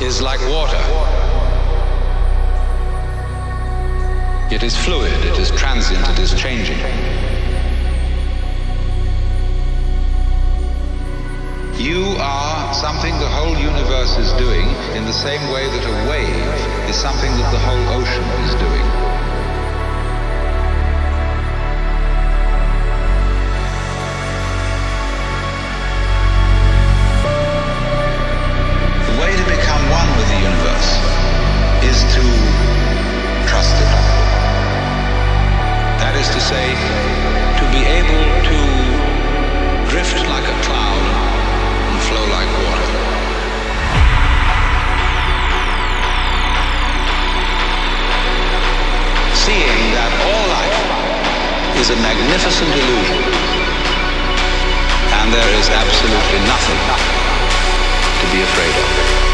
is like water. It is fluid, it is transient, it is changing. You are something the whole universe is doing in the same way that a wave is something that the whole ocean to be able to drift like a cloud and flow like water. Seeing that all life is a magnificent illusion and there is absolutely nothing to be afraid of.